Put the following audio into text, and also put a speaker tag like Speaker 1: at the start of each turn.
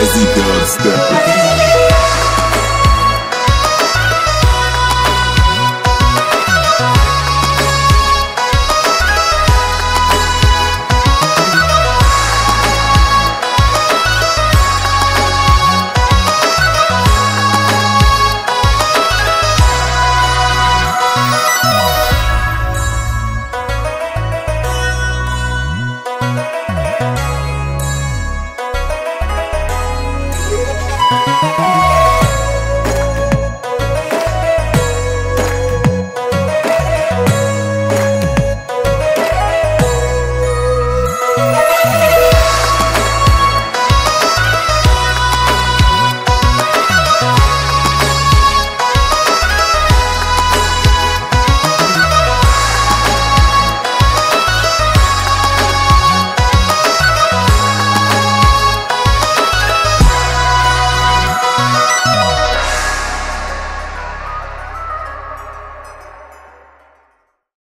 Speaker 1: as he does that.